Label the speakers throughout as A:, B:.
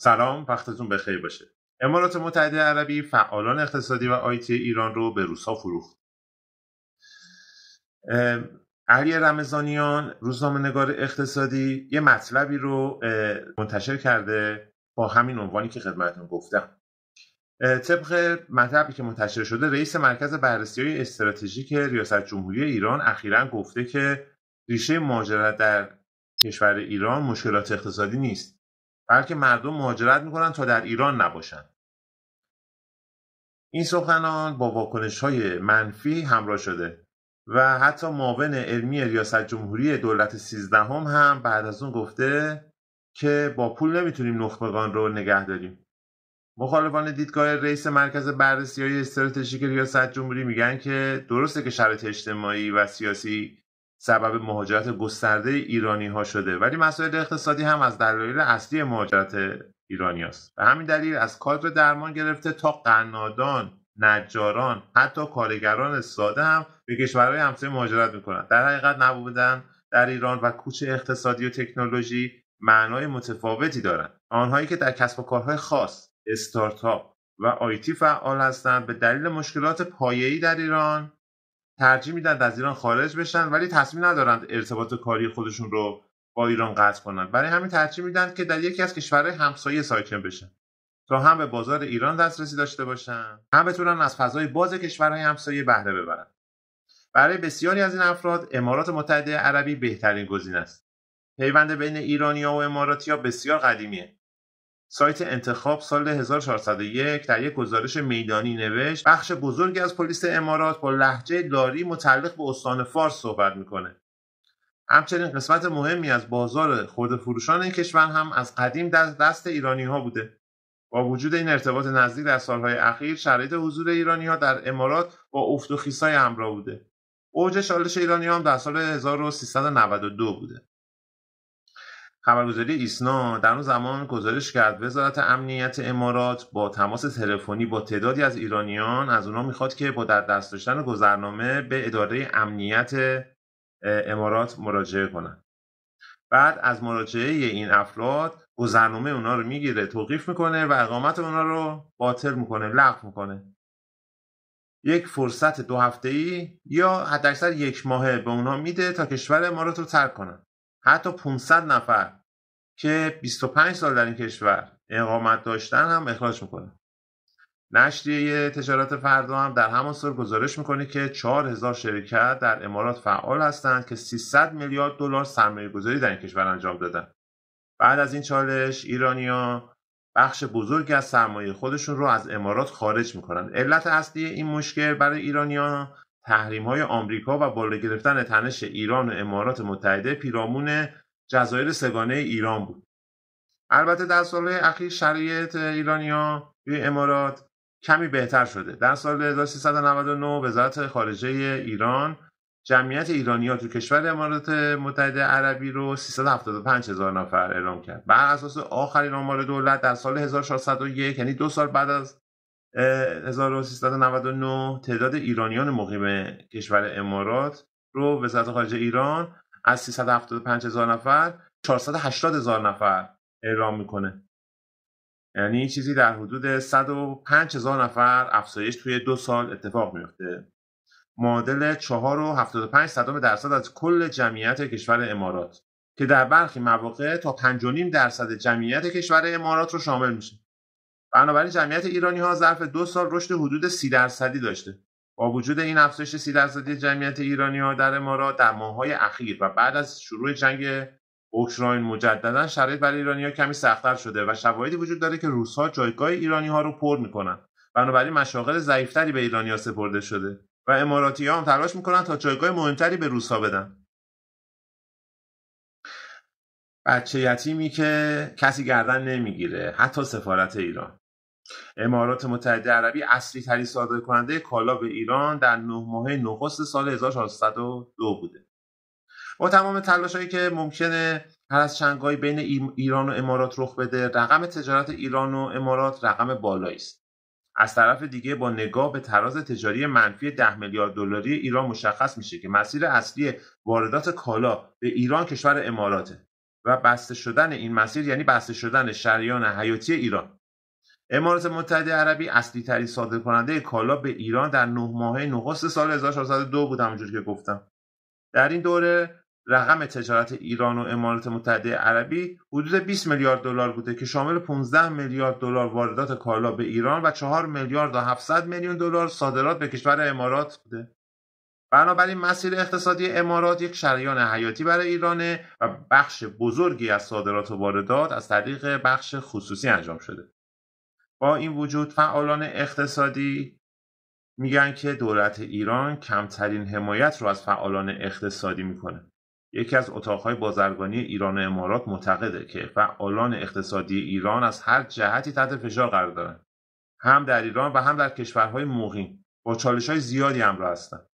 A: سلام وقتتون بخیر باشه. امارات متحده عربی فعالان اقتصادی و آیتی ایران رو به روسا فروخت. علی رمضانیان روزنامه نگار اقتصادی یه مطلبی رو منتشر کرده با همین عنوانی که خدمتتون گفتم. طبق مطلبی که منتشر شده رئیس مرکز بررسی های استراتژیک ریاست جمهوری ایران اخیرا گفته که ریشه مهاجرت در کشور ایران مشکلات اقتصادی نیست. بلکه مردم مهاجرت می‌کنن تا در ایران نباشن. این سخنان با واکنش های منفی همراه شده و حتی معاون علمی ریاست جمهوری دولت سیزدهم هم بعد از اون گفته که با پول نمی‌تونیم نخبگان رو نگه داریم. مخالفان دیدگاه رئیس مرکز بررسی های استراتژیک ریاست جمهوری میگن که درسته که شرایط اجتماعی و سیاسی سبب مهاجرت گسترده ایرانی ها شده. ولی مسائل اقتصادی هم از دلایل اصلی مهاجرت ایرانی است. به همین دلیل از کادر درمان گرفته تا قنادان نجاران حتی کارگران ساده هم به کشورهای همسایه مهاجرت می‌کنند در حقیقت نبودن در ایران و کوچ اقتصادی و تکنولوژی معنای متفاوتی دارند آنهایی که در کسب و کارهای خاص استارتاپ و آیتی فعال هستند. به دلیل مشکلات پایه‌ای در ایران ترجیح میدن از ایران خارج بشن ولی تصمیم ندارند ارتباط کاری خودشون رو با ایران قطع کنند برای همین ترجیح میدن که در یکی از کشورهای همسایه ساکن بشن. تا هم به بازار ایران دسترسی داشته باشن هم بتونن از فضای باز کشورهای همسایه بهره ببرن. برای بسیاری از این افراد امارات متحده عربی بهترین گزینه است. پیوند بین ایرانیا و اماراتیا بسیار قدیمیه. سایت انتخاب سال 1401 در یک گزارش میدانی نوشت بخش بزرگی از پلیس امارات با لحجه لاری متعلق به استان فارس صحبت می‌کنه. همچنین قسمت مهمی از بازار خورده فروشان این کشور هم از قدیم دست, دست ایرانی ها بوده. با وجود این ارتباط نزدیک در سالهای اخیر شرایط حضور ایرانی ها در امارات با افت و خیسای همراه بوده. اوج شالش ایرانی هم در سال 1392 بوده. خبرگزاری ایسنا در اون زمان گزارش کرد وزارت امنیت امارات با تماس تلفنی با تعدادی از ایرانیان از اونها می‌خواد که با در دست داشتن گذرنامه به اداره امنیت امارات مراجعه کنند بعد از مراجعه این افراد گذرنامه اونا رو می‌گیره توقیف می‌کنه و اقامت اونا رو باطل می‌کنه لغو می‌کنه. یک فرصت دو هفته ای یا حداکثر یک ماهه به اونا میده تا کشور امارات رو ترک کنن. حتی 500 نفر که 25 سال در این کشور اقامت داشتن هم اخراج می‌کنه نشریه تجارت فردا هم در همان سال گزارش می‌کنه که 4000 شرکت در امارات فعال هستند که 300 میلیارد دلار سرمایه گذاری در این کشور انجام دادن. بعد از این چالش ایرانیا بخش بزرگی از سرمایه خودشون رو از امارات خارج می‌کنن. علت اصلی این مشکل برای ایرانیا تحریم های آمریکا و بالا گرفتن تنش ایران و امارات متحده پیرامون جزایر سگانه ایران بود. البته در سالهای اخیر شرایط ایرانیا توی امارات کمی بهتر شده. در سال 1399 وزارت خارجه ایران جمعیت ایرانی ها تو کشور امارات متحده عربی رو 375 هزار نفر اعلام کرد. بر اساس آخرین آمار دولت در سال 1601 یعنی دو سال بعد از 1399 تعداد ایرانیان مقیم کشور امارات رو وزارت خارجه ایران از 375 هزار نفر 480 هزار نفر اعلام می‌کنه. یعنی چیزی در حدود 105 هزار نفر افزایش توی دو سال اتفاق میفته معادل 4.75 صدام درصد از کل جمعیت کشور امارات که در برخی مواقع تا 5.5 درصد جمعیت کشور امارات رو شامل میشه. بنابراین جمعیت ایرانی ها ظرف دو سال رشد حدود 30 درصدی داشته. با وجود این افزایش 30 درصدی جمعیت ایرانی ها در امارات در ماههای اخیر و بعد از شروع جنگ اوکراین مجددا شرایط برای ایرانی ها کمی سختتر شده و شواهدی وجود داره که روسها جایگاه ایرانی ها رو پر می‌کنن. بنابراین مشاغل ضعیفتری به ایرانی ها سپرده شده و اماراتی ها هم تلاش می‌کنن تا جایگاه مهمتری به روسها بدن. بچه یتیمی که کسی گردن نمی‌گیره حتی سفارت ایران. امارات متحده عربی اصلی تری صادر کننده کالا به ایران در نه ماه نخست سال 1402 بوده. با تمام تلاش هایی که ممکنه هر از چنگایی بین ایران و امارات رخ بده رقم تجارت ایران و امارات رقم بالایی است. از طرف دیگه با نگاه به تراز تجاری منفی 10 میلیارد دلاری ایران مشخص میشه که مسیر اصلی واردات کالا به ایران کشور اماراته و بسته شدن این مسیر یعنی بسته شدن شریان حیاتی ایران. امارات متحده عربی اصلی ترین صادر کننده کالا به ایران در نه ماهه نخست سال 1402 بود همونجور که گفتم در این دوره رقم تجارت ایران و امارات متحده عربی حدود 20 میلیارد دلار بوده که شامل 15 میلیارد دلار واردات کالا به ایران و 4 میلیارد و 700 میلیون دلار صادرات به کشور امارات بوده. بنابراین مسیر اقتصادی امارات یک شریان حیاتی برای ایرانه و بخش بزرگی از صادرات و واردات از طریق بخش خصوصی انجام شده. با این وجود فعالان اقتصادی میگن که دولت ایران کمترین حمایت رو از فعالان اقتصادی می‌کنه. یکی از اتاقهای بازرگانی ایران و امارات معتقده که فعالان اقتصادی ایران از هر جهتی تحت فشار قرار دارند هم در ایران و هم در کشورهای مقیم. با چالش های زیادی همراه هستند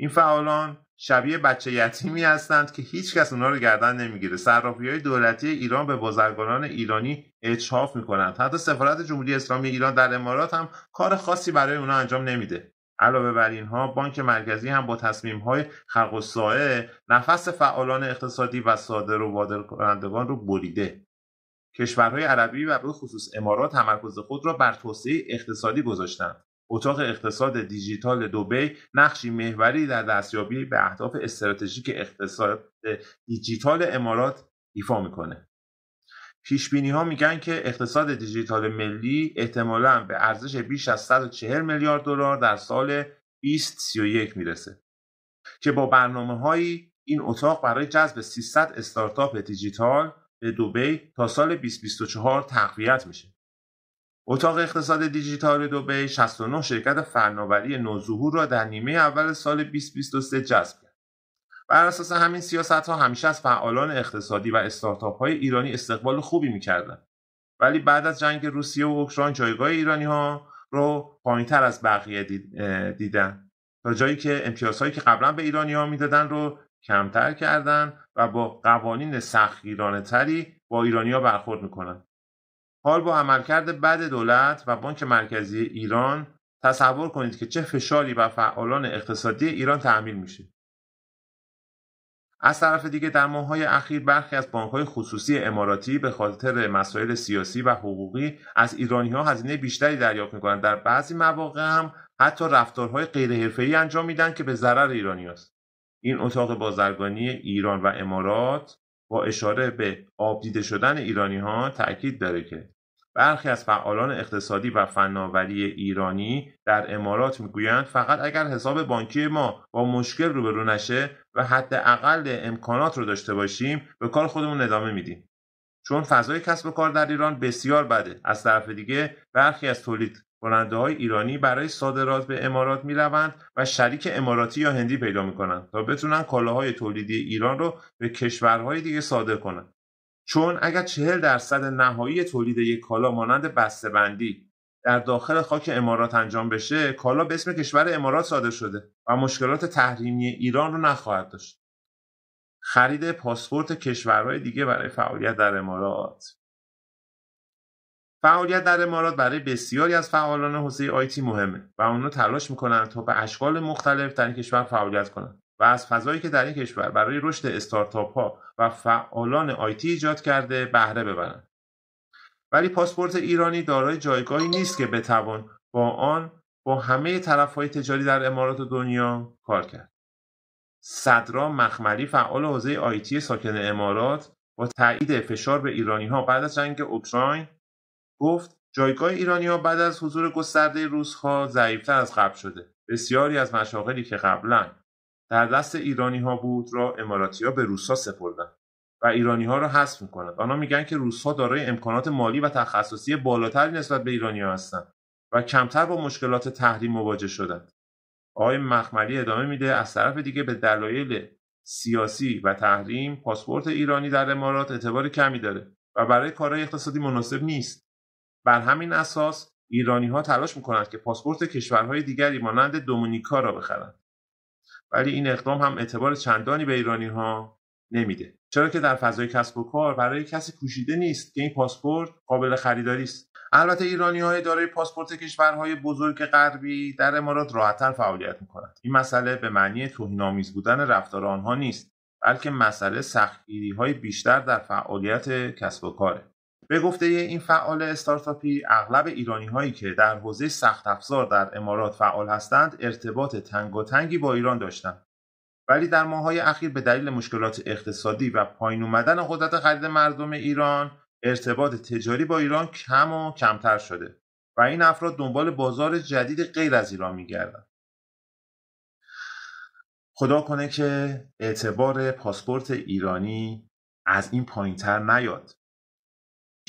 A: این فعالان شبیه بچه یتیمی هستند که هیچ کس اونا رو گردن نمی‌گیره. صرافی های دولتی ایران به بازرگانان ایرانی اچاف می‌کنند. حتی سفارت جمهوری اسلامی ایران در امارات هم کار خاصی برای اونا انجام نمیده. علاوه بر اینها بانک مرکزی هم با تصمیم های خلق و نفس فعالان اقتصادی و صادر و واردکنندگان کنندگان رو بریده. کشورهای عربی و به خصوص امارات تمرکز خود را بر توسعه اقتصادی گذاشتند. اتاق اقتصاد دیجیتال دوبی نقشی محوری در دستیابی به اهداف استراتژیک اقتصاد دیجیتال امارات ایفا می‌کنه پیش ها میگن که اقتصاد دیجیتال ملی احتمالا به ارزش بیش از 140 میلیارد دلار در سال 2031 می‌رسه که با برنامه هایی این اتاق برای جذب 300 استارتاپ دیجیتال به دوبی تا سال 2024 تقویت میشه. اتاق اقتصاد دیجیتال دوبی 69 شرکت فناوری نوظهور را در نیمه اول سال 2023 جذب کرد. بر اساس همین سیاست ها همیشه از فعالان اقتصادی و استارتاپ های ایرانی استقبال خوبی می‌کردن ولی بعد از جنگ روسیه و اوکراین جایگاه ایرانی ها رو تر از بقیه دیدن. تا جایی که امتیازهایی که قبلا به ایرانی ها می‌دادن رو کمتر کردن و با قوانین سختگیرانه تری با ایرانی برخورد می‌کنن. حال با عملکرد بد دولت و بانک مرکزی ایران تصور کنید که چه فشاری بر فعالان اقتصادی ایران تعمیل میشه از طرف دیگه در ماههای اخیر برخی از بانکهای خصوصی اماراتی به خاطر مسائل سیاسی و حقوقی از ایرانی ها هزینه بیشتری دریافت می‌کنند در بعضی مواقع هم حتی رفتارهای غیرحرفهای انجام میدن که به ضرر ایرانی هست. این اتاق بازرگانی ایران و امارات با اشاره به آبدیده شدن ایرانی ها تاکید داره که برخی از فعالان اقتصادی و فناوری ایرانی در امارات می‌گویند فقط اگر حساب بانکی ما با مشکل روبرو نشه و حداقل امکانات رو داشته باشیم به کار خودمون ادامه میدیم. چون فضای کسب و کار در ایران بسیار بده. از طرف دیگه برخی از تولید کننده های ایرانی برای صادرات به امارات می روند و شریک اماراتی یا هندی پیدا می کنند تا بتونن کالاهای تولیدی ایران رو به کشورهای دیگه صادر کنند چون اگر چهل درصد نهایی تولید یک کالا مانند بندی در داخل خاک امارات انجام بشه کالا به اسم کشور امارات صادر شده و مشکلات تحریمی ایران رو نخواهد داشت. خرید پاسپورت کشورهای دیگه برای فعالیت در امارات. فعالیت در امارات برای بسیاری از فعالان حوزه آیتی مهمه و اونا تلاش می‌کنن تا به اشکال مختلف در این کشور فعالیت کنند. و از فضایی که در این کشور برای رشد استارتاپ ها و فعالان آیتی ایجاد کرده بهره ببرند ولی پاسپورت ایرانی دارای جایگاهی نیست که بتوان با آن با همه طرف های تجاری در امارات و دنیا کار کرد صدرا مخملی فعال حوزه آیتی ساکن امارات با تایید فشار به ایرانی ها بعد از جنگ اوکراین گفت جایگاه ایرانی ها بعد از حضور گسترده روزها ضعیفتر از قبل شده. بسیاری از مشاغلی که قبلا در دست ایرانی ها بود را اماراتی ها به روسا سپردن و ایرانی ها را حذف می‌کنند. آنها میگن که روسها دارای امکانات مالی و تخصصی بالاتری نسبت به ایرانی ها هستند و کمتر با مشکلات تحریم مواجه شدند. آقای مخملی ادامه میده از طرف دیگه به دلایل سیاسی و تحریم پاسپورت ایرانی در امارات اعتبار کمی داره و برای کارهای اقتصادی مناسب نیست. بر همین اساس ایرانی ها تلاش می‌کنند که پاسپورت کشورهای دیگری مانند دومونیکا را بخرند. ولی این اقدام هم اعتبار چندانی به ایرانی ها نمیده. چرا که در فضای کسب و کار برای کسی پوشیده نیست که این پاسپورت قابل خریداری است. البته ایرانی های دارای پاسپورت کشورهای بزرگ غربی در امارات راحتتر فعالیت می‌کنند. این مسئله به معنی توهینآمیز بودن رفتار آنها نیست بلکه مسئله سختگیری های بیشتر در فعالیت کسب و کاره. به گفته این فعال استارتاپی اغلب ایرانی هایی که در حوزه سخت افزار در امارات فعال هستند ارتباط تنگی با ایران داشتند. ولی در ماهای اخیر به دلیل مشکلات اقتصادی و پایین اومدن قدرت خرید مردم ایران ارتباط تجاری با ایران کم و کمتر شده و این افراد دنبال بازار جدید غیر از ایران میگردن خدا کنه که اعتبار پاسپورت ایرانی از این پایینتر نیاد.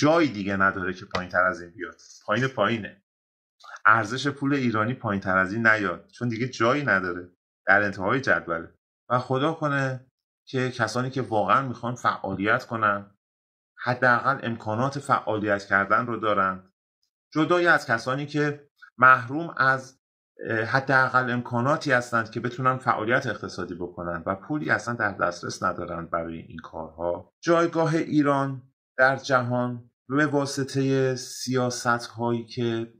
A: جایی دیگه نداره که پایینتر از این بیاد. پایین پایینه. ارزش پول ایرانی پایینتر از این نیاد. چون دیگه جایی نداره. در انتهای جدوله و خدا کنه که کسانی که واقعا می‌خوان فعالیت کنن حداقل امکانات فعالیت کردن رو دارن. جدای از کسانی که محروم از حداقل امکاناتی هستند که بتونن فعالیت اقتصادی بکنن و پولی اصلا در دسترس ندارند برای این کارها. جایگاه ایران در جهان به واسطه سیاست هایی که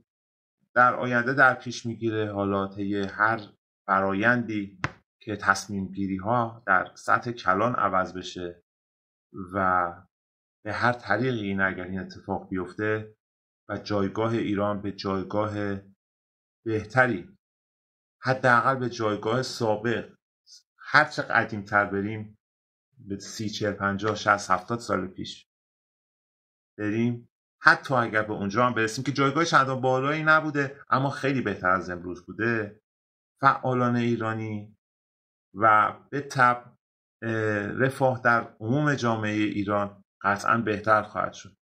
A: در آینده در پیش می‌گیره حالا طی هر فرایندی که تصمیم گیری ها در سطح کلان عوض بشه و به هر طریقی این اگر این اتفاق بیفته و جایگاه ایران به جایگاه بهتری حداقل به جایگاه سابق هرچه قدیم تر بریم به سی چهل پنجاه شست هفتاد سال پیش بریم. حتی اگر به اونجا هم برسیم که جایگاه چندان بالایی نبوده اما خیلی بهتر از امروز بوده. فعالان ایرانی و به تب رفاه در عموم جامعه ایران قطعا بهتر خواهد شد.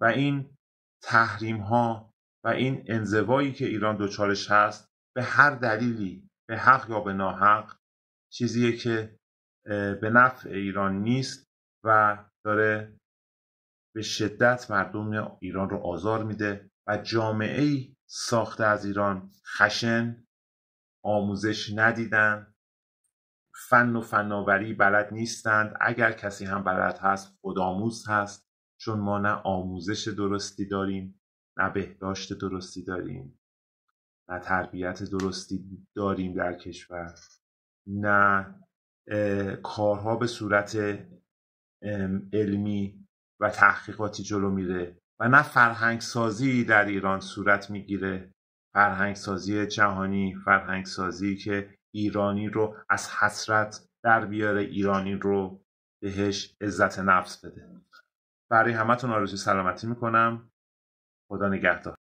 A: و این تحریم ها و این انزوایی که ایران دچارش هست به هر دلیلی به حق یا به ناحق چیزیه که به نفع ایران نیست و داره به شدت مردم ایران رو آزار میده و جامعه ای ساخته از ایران خشن آموزش ندیدن فن و فناوری بلد نیستند. اگر کسی هم بلد هست خودآموز هست چون ما نه آموزش درستی داریم نه بهداشت درستی داریم نه تربیت درستی داریم در کشور نه کارها به صورت علمی و تحقیقاتی جلو میره و نه فرهنگ سازی در ایران صورت می‌گیره. فرهنگ سازی جهانی فرهنگ سازی که ایرانی رو از حسرت در بیاره ایرانی رو بهش عزت نفس بده. برای همتون آرزوی سلامتی می‌کنم. خدا نگهدار.